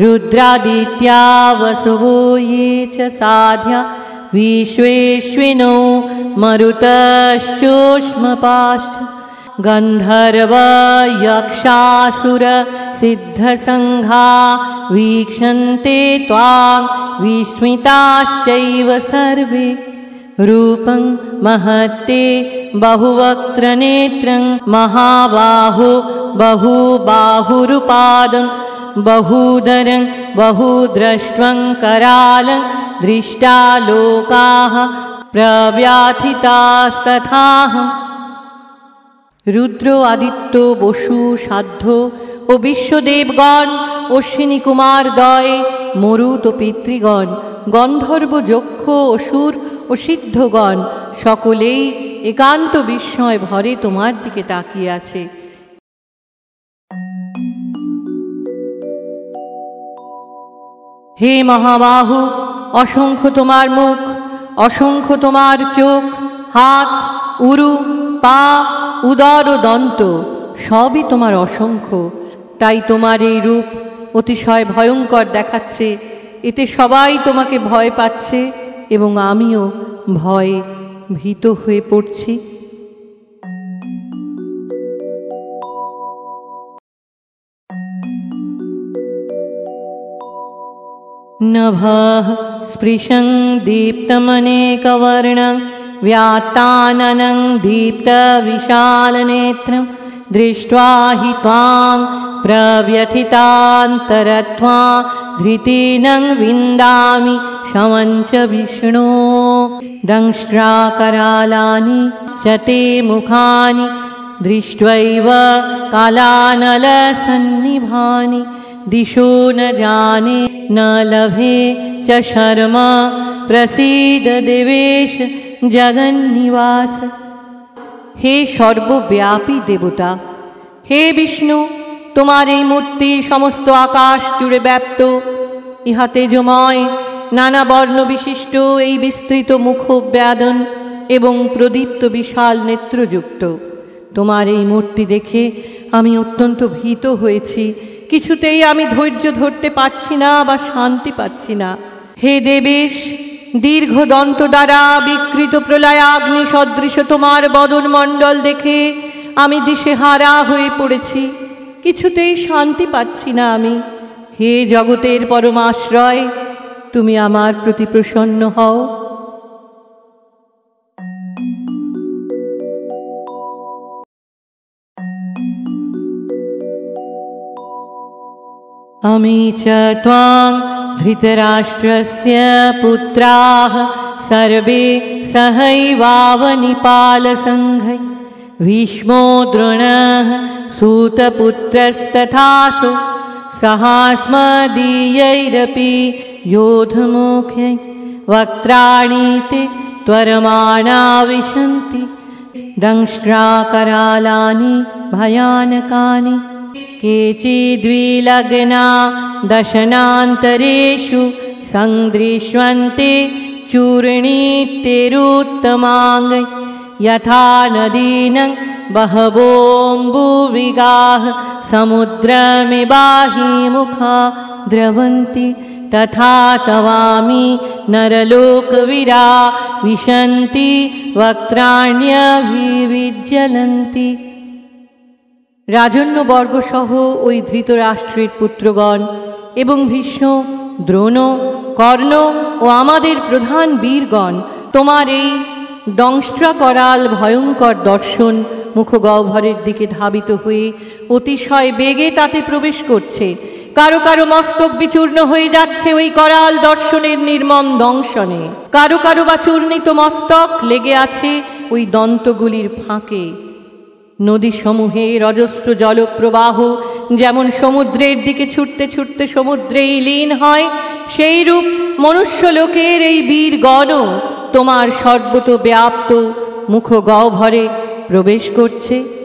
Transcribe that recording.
रुद्रादित्या वसुवो ये च साध्या विश्वेश्विनो मरुतश्चोष्मपाश्च गन्धर्व यक्षासुर सिद्धसङ्घा वीक्षन्ते त्वां विस्मिताश्चैव सर्वे। रूपं महत्ते बहुवक्त्रनेत्रं महाबाहु बहुबाहुरुपादं बहुदरं बहुद्रष्ट्वं करालं दृष्टा लोकाः प्रव्याथितास्तथाहम् রুদ্র আদিত্য বসু সাধ্য ও বিশ্বদেবগণ অশ্বিনী কুমার দয় মরুত ও পিতৃগণ গন্ধর্ব যক্ষ অসুর ও সিদ্ধগণ সকলেই একান্ত বিস্ময় ভরে তোমার দিকে তাকিয়ে আছে হে মহাবাহু, অসংখ্য তোমার মুখ, অসংখ্য তোমার চোখ, হাত, উরু, পা, উদর ও দন্ত, সবই তোমার অসংখ্য। তাই তোমার এই রূপ অতিশয় ভয়ঙ্কর দেখাচ্ছে, এতে সবাই তোমাকে ভয় পাচ্ছে এবং আমিও ভয়ে ভীত হয়ে পড়ছি। नभः स्पृशं दीप्तमनेकवर्णं व्यात्ताननं दीप्तविशालनेत्रं दृष्ट्वा हि त्वां प्रव्यथितान्तरत्वा धृतीनं विन्दामि शमं च विष्णो। दंष्ट्राकरालानि च ते मुखानि दृष्ट्वैव कालानलसन्निभानि दिशो न जाने न लभे च शर्म প্রসীদ দেবেশ জগন্নিবাস হে সর্বব্যাপী দেবতা হে বিষ্ণু তোমার এই মূর্তি সমস্ত আকাশ জুড়ে ব্যাপ্ত ইহা তেজময় নানা বর্ণ বিশিষ্ট এই বিস্তৃত মুখ ব্যাদন এবং প্রদীপ্ত বিশাল নেত্রযুক্ত তোমার এই মূর্তি দেখে আমি অত্যন্ত ভীত হয়েছি কিছুতেই আমি ধৈর্য ধরতে পারছি না বা শান্তি পাচ্ছি না। হে দেবেশ, দীর্ঘ দন্ত দ্বারা বিকৃত প্রলয়াগ্নি সদৃশ তোমার বদন মণ্ডল দেখে আমি দিশে হারা হয়ে পড়েছি। কিছুতেই শান্তি পাচ্ছি না আমি। হে জগতের পরমাশ্রয় তুমি আমার প্রতি প্রসন্ন হও। अमी च त्वां धृतराष्ट्रस्य पुत्राः सर्वे सहैवावनिपालसङ्घै। भीष्मो द्रोणः सूतपुत्रस्तथासु सहास्मदीयैरपि योधमुख्यै। वक्त्राणि ते त्वरमाणा विशन्ति। दंष्ट्राकरालानि भयानकानि केचिद्विलग्ना दशनान्तरेषु सन्दृश्यन्ते चूर्णीतिरुत्तमाङ्गै यथा नदीनं बहवोऽम्बुविगाः समुद्रमिबाहिमुखा द्रवन्ति। तथा तवामि नरलोकविरा विशन्ति वक्त्राण्यभिविज्ज्वलन्ति রাজন্যবর্গসহ ওই ধৃতরাষ্ট্রের পুত্রগণ এবং ভীষ্ম, দ্রোণ, কর্ণ ও আমাদের প্রধান বীরগণ, তোমার এই দংষ্ট্রা করাল ভয়ঙ্কর দর্শন মুখগহ্বরের দিকে ধাবিত হয়ে অতিশয় বেগে তাতে প্রবেশ করছে। কারও কারও মস্তক বিচূর্ণ হয়ে যাচ্ছে ওই করাল দর্শনের নির্মম দংশনে। কারও কারও বা চূর্ণিত মস্তক লেগে আছে ওই দন্তগুলির ফাঁকে। নদীসমূহের রজস্র জলপ্রবাহ, যেমন সমুদ্রের দিকে ছুটতে ছুটতে সমুদ্রেই লীন হয় সেই রূপ মনুষ্যলোকের এই বীর গণ তোমার সর্বত ব্যাপ্ত মুখ গহ্বরে প্রবেশ করছে।